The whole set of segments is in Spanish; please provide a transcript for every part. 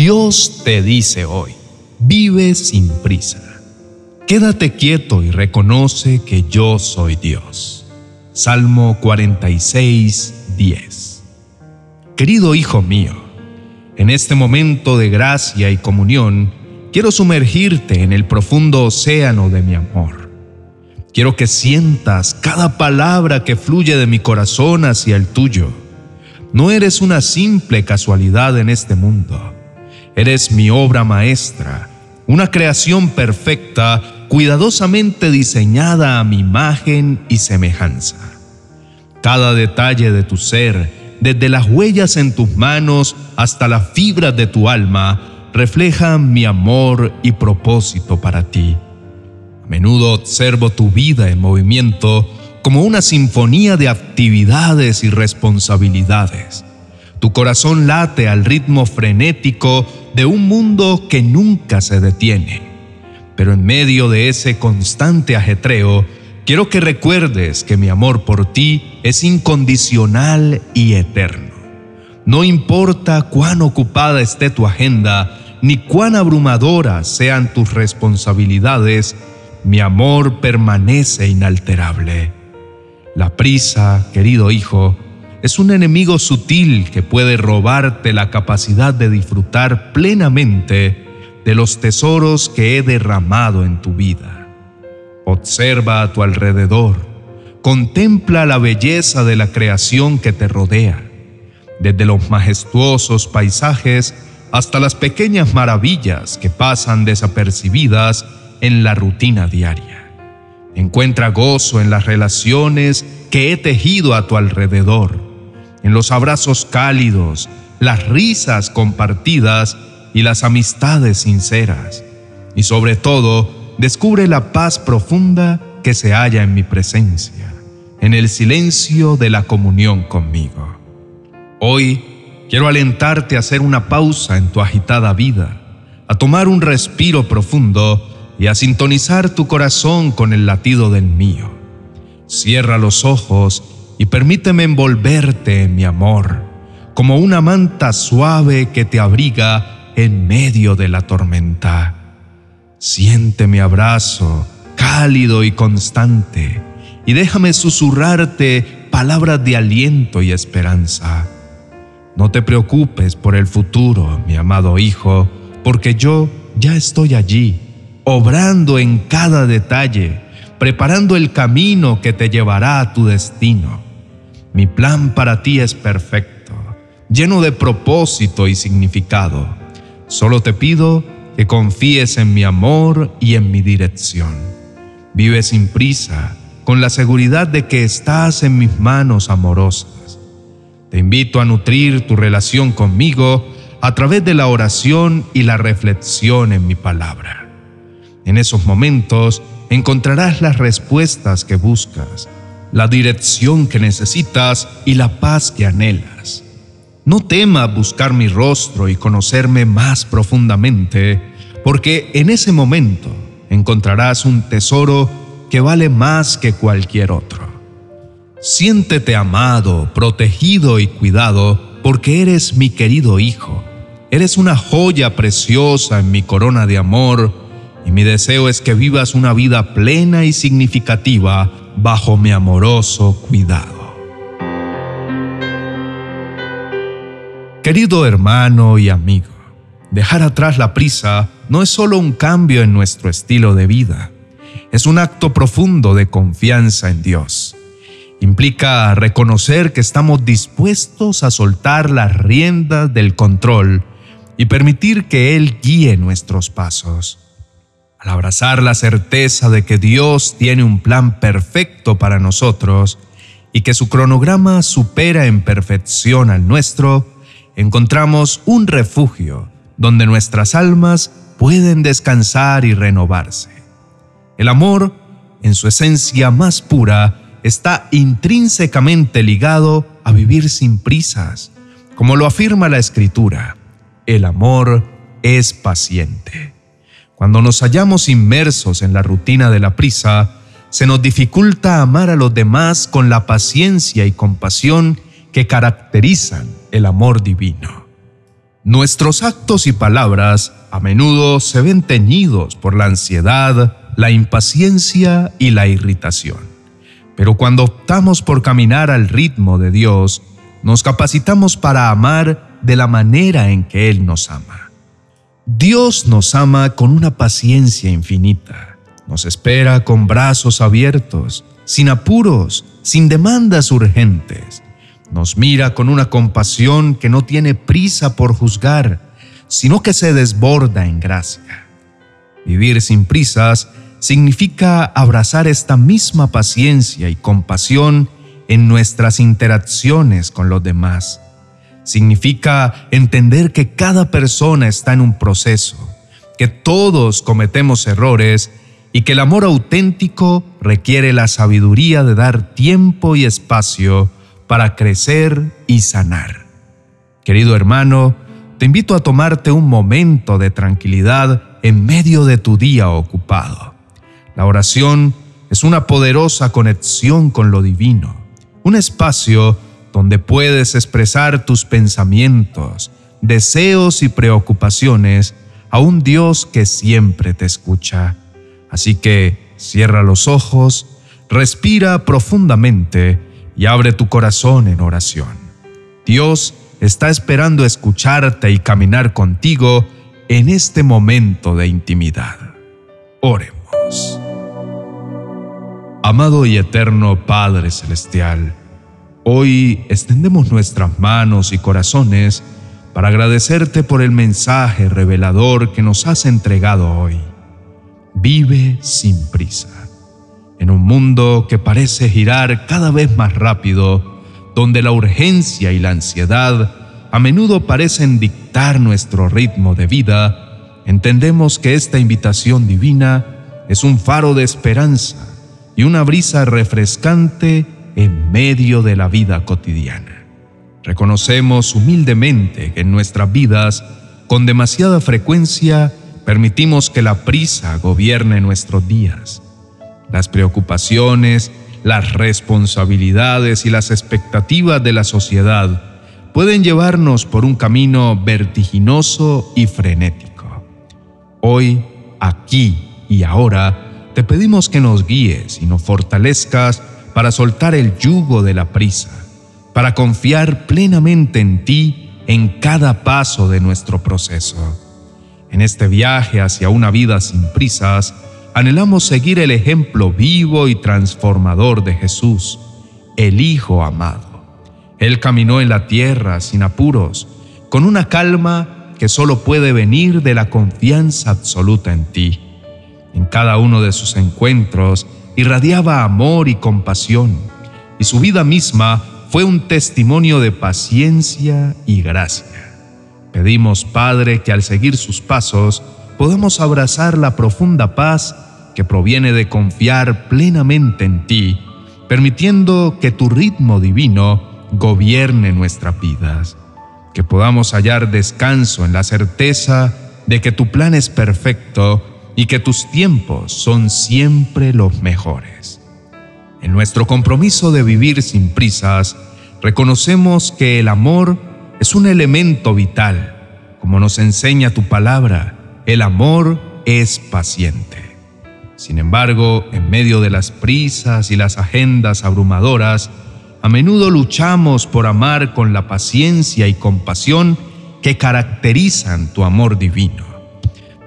Dios te dice hoy, vive sin prisa. Quédate quieto y reconoce que yo soy Dios. Salmo 46, 10. Querido Hijo mío, en este momento de gracia y comunión, quiero sumergirte en el profundo océano de mi amor. Quiero que sientas cada palabra que fluye de mi corazón hacia el tuyo. No eres una simple casualidad en este mundo. Eres mi obra maestra, una creación perfecta cuidadosamente diseñada a mi imagen y semejanza. Cada detalle de tu ser, desde las huellas en tus manos hasta las fibras de tu alma, reflejan mi amor y propósito para ti. A menudo observo tu vida en movimiento como una sinfonía de actividades y responsabilidades. Tu corazón late al ritmo frenético de un mundo que nunca se detiene pero en medio de ese constante ajetreo, quiero que recuerdes que mi amor por ti es incondicional y eterno. No importa cuán ocupada esté tu agenda, ni cuán abrumadoras sean tus responsabilidades, mi amor permanece inalterable. La prisa, querido hijo, es un enemigo sutil que puede robarte la capacidad de disfrutar plenamente de los tesoros que he derramado en tu vida. Observa a tu alrededor, contempla la belleza de la creación que te rodea, desde los majestuosos paisajes hasta las pequeñas maravillas que pasan desapercibidas en la rutina diaria. Encuentra gozo en las relaciones que he tejido a tu alrededor, en los abrazos cálidos, las risas compartidas y las amistades sinceras. Y sobre todo, descubre la paz profunda que se halla en mi presencia, en el silencio de la comunión conmigo. Hoy quiero alentarte a hacer una pausa en tu agitada vida, a tomar un respiro profundo y a sintonizar tu corazón con el latido del mío. Cierra los ojos y permíteme envolverte en mi amor, como una manta suave que te abriga en medio de la tormenta. Siente mi abrazo cálido y constante y déjame susurrarte palabras de aliento y esperanza. No te preocupes por el futuro, mi amado hijo, porque yo ya estoy allí, obrando en cada detalle, preparando el camino que te llevará a tu destino. Mi plan para ti es perfecto, lleno de propósito y significado. Solo te pido que confíes en mi amor y en mi dirección. Vive sin prisa, con la seguridad de que estás en mis manos amorosas. Te invito a nutrir tu relación conmigo a través de la oración y la reflexión en mi palabra. En esos momentos encontrarás las respuestas que buscas, la dirección que necesitas y la paz que anhelas. No temas buscar mi rostro y conocerme más profundamente, porque en ese momento encontrarás un tesoro que vale más que cualquier otro. Siéntete amado, protegido y cuidado, porque eres mi querido hijo. Eres una joya preciosa en mi corona de amor, y mi deseo es que vivas una vida plena y significativa bajo mi amoroso cuidado. Querido hermano y amigo, dejar atrás la prisa no es solo un cambio en nuestro estilo de vida, es un acto profundo de confianza en Dios. Implica reconocer que estamos dispuestos a soltar las riendas del control y permitir que Él guíe nuestros pasos. Al abrazar la certeza de que Dios tiene un plan perfecto para nosotros y que su cronograma supera en perfección al nuestro, encontramos un refugio donde nuestras almas pueden descansar y renovarse. El amor, en su esencia más pura, está intrínsecamente ligado a vivir sin prisas. Como lo afirma la Escritura, el amor es paciente. Cuando nos hallamos inmersos en la rutina de la prisa, se nos dificulta amar a los demás con la paciencia y compasión que caracterizan el amor divino. Nuestros actos y palabras a menudo se ven teñidos por la ansiedad, la impaciencia y la irritación. Pero cuando optamos por caminar al ritmo de Dios, nos capacitamos para amar de la manera en que Él nos ama. Dios nos ama con una paciencia infinita. Nos espera con brazos abiertos, sin apuros, sin demandas urgentes. Nos mira con una compasión que no tiene prisa por juzgar, sino que se desborda en gracia. Vivir sin prisas significa abrazar esta misma paciencia y compasión en nuestras interacciones con los demás significa entender que cada persona está en un proceso, que todos cometemos errores y que el amor auténtico requiere la sabiduría de dar tiempo y espacio para crecer y sanar. Querido hermano, te invito a tomarte un momento de tranquilidad en medio de tu día ocupado. La oración es una poderosa conexión con lo divino, un espacio donde puedes expresar tus pensamientos, deseos y preocupaciones a un Dios que siempre te escucha. Así que cierra los ojos, respira profundamente y abre tu corazón en oración. Dios está esperando escucharte y caminar contigo en este momento de intimidad. Oremos. Amado y eterno Padre Celestial, Hoy extendemos nuestras manos y corazones para agradecerte por el mensaje revelador que nos has entregado hoy. Vive sin prisa. En un mundo que parece girar cada vez más rápido, donde la urgencia y la ansiedad a menudo parecen dictar nuestro ritmo de vida, entendemos que esta invitación divina es un faro de esperanza y una brisa refrescante en medio de la vida cotidiana. Reconocemos humildemente que en nuestras vidas, con demasiada frecuencia, permitimos que la prisa gobierne nuestros días. Las preocupaciones, las responsabilidades y las expectativas de la sociedad pueden llevarnos por un camino vertiginoso y frenético. Hoy, aquí y ahora, te pedimos que nos guíes y nos fortalezcas para soltar el yugo de la prisa, para confiar plenamente en ti en cada paso de nuestro proceso. En este viaje hacia una vida sin prisas, anhelamos seguir el ejemplo vivo y transformador de Jesús, el Hijo amado. Él caminó en la tierra sin apuros, con una calma que solo puede venir de la confianza absoluta en ti. En cada uno de sus encuentros, irradiaba amor y compasión, y su vida misma fue un testimonio de paciencia y gracia. Pedimos, Padre, que al seguir sus pasos podamos abrazar la profunda paz que proviene de confiar plenamente en ti, permitiendo que tu ritmo divino gobierne nuestras vidas, que podamos hallar descanso en la certeza de que tu plan es perfecto y que tus tiempos son siempre los mejores. En nuestro compromiso de vivir sin prisas, reconocemos que el amor es un elemento vital. Como nos enseña tu palabra, el amor es paciente. Sin embargo, en medio de las prisas y las agendas abrumadoras, a menudo luchamos por amar con la paciencia y compasión que caracterizan tu amor divino.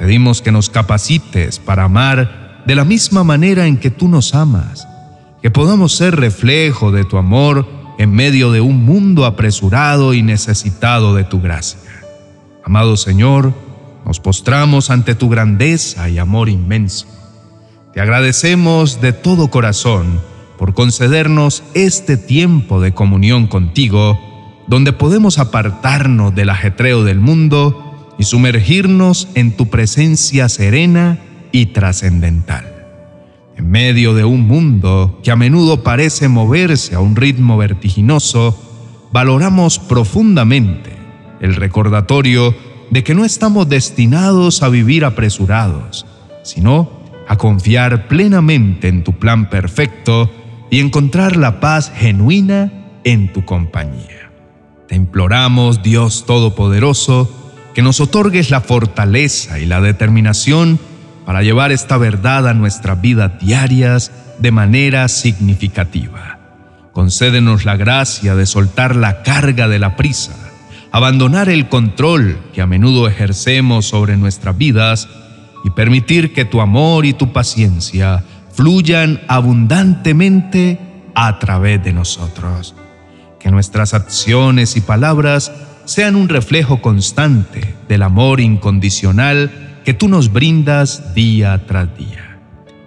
Pedimos que nos capacites para amar de la misma manera en que tú nos amas, que podamos ser reflejo de tu amor en medio de un mundo apresurado y necesitado de tu gracia. Amado Señor, nos postramos ante tu grandeza y amor inmenso. Te agradecemos de todo corazón por concedernos este tiempo de comunión contigo, donde podemos apartarnos del ajetreo del mundo y sumergirnos en tu presencia serena y trascendental. En medio de un mundo que a menudo parece moverse a un ritmo vertiginoso, valoramos profundamente el recordatorio de que no estamos destinados a vivir apresurados, sino a confiar plenamente en tu plan perfecto y encontrar la paz genuina en tu compañía. Te imploramos, Dios Todopoderoso, que nos otorgues la fortaleza y la determinación para llevar esta verdad a nuestras vidas diarias de manera significativa. Concédenos la gracia de soltar la carga de la prisa, abandonar el control que a menudo ejercemos sobre nuestras vidas y permitir que tu amor y tu paciencia fluyan abundantemente a través de nosotros. Que nuestras acciones y palabras sean un reflejo constante del amor incondicional que tú nos brindas día tras día.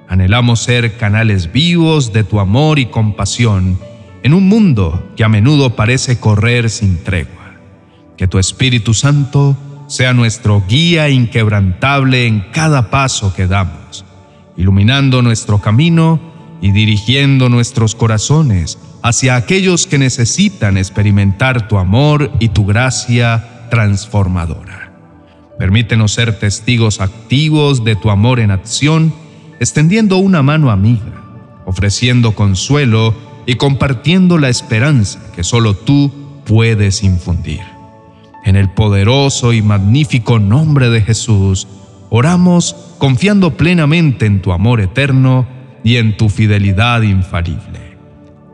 Anhelamos ser canales vivos de tu amor y compasión en un mundo que a menudo parece correr sin tregua. Que tu Espíritu Santo sea nuestro guía inquebrantable en cada paso que damos, iluminando nuestro camino y dirigiendo nuestros corazones hacia aquellos que necesitan experimentar tu amor y tu gracia transformadora. Permítenos ser testigos activos de tu amor en acción, extendiendo una mano amiga, ofreciendo consuelo y compartiendo la esperanza que solo tú puedes infundir. En el poderoso y magnífico nombre de Jesús, oramos confiando plenamente en tu amor eterno y en tu fidelidad infalible.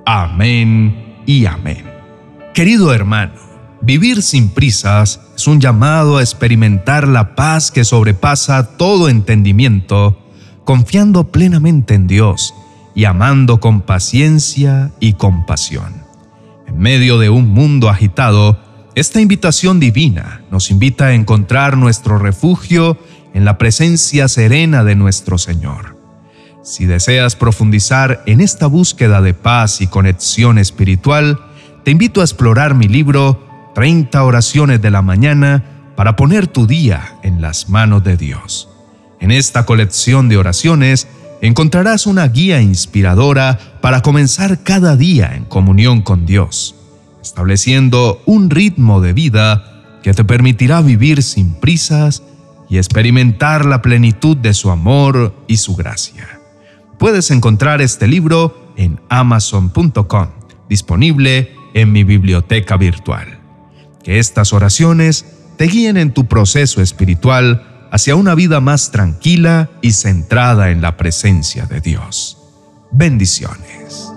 Amén y amén. Querido hermano, vivir sin prisas es un llamado a experimentar la paz que sobrepasa todo entendimiento, confiando plenamente en Dios y amando con paciencia y compasión. En medio de un mundo agitado, esta invitación divina nos invita a encontrar nuestro refugio en la presencia serena de nuestro Señor. Si deseas profundizar en esta búsqueda de paz y conexión espiritual, te invito a explorar mi libro 30 oraciones de la mañana para poner tu día en las manos de Dios. En esta colección de oraciones encontrarás una guía inspiradora para comenzar cada día en comunión con Dios, estableciendo un ritmo de vida que te permitirá vivir sin prisas y experimentar la plenitud de su amor y su gracia. Puedes encontrar este libro en amazon.com, disponible en mi biblioteca virtual. Que estas oraciones te guíen en tu proceso espiritual hacia una vida más tranquila y centrada en la presencia de Dios. Bendiciones.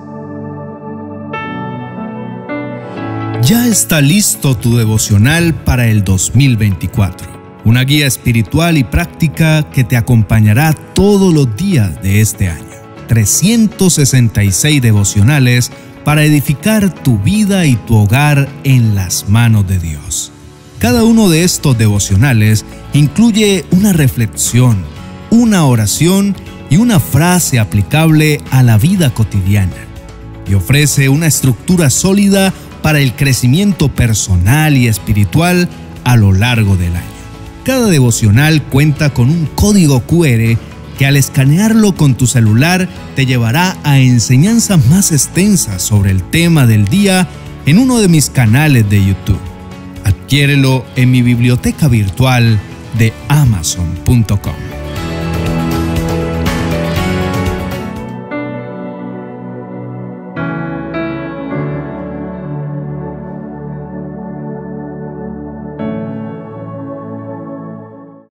Ya está listo tu devocional para el 2024 una guía espiritual y práctica que te acompañará todos los días de este año. 366 devocionales para edificar tu vida y tu hogar en las manos de Dios. Cada uno de estos devocionales incluye una reflexión, una oración y una frase aplicable a la vida cotidiana y ofrece una estructura sólida para el crecimiento personal y espiritual a lo largo del año. Cada devocional cuenta con un código QR que al escanearlo con tu celular te llevará a enseñanzas más extensas sobre el tema del día en uno de mis canales de YouTube. Adquiérelo en mi biblioteca virtual de amazon.com.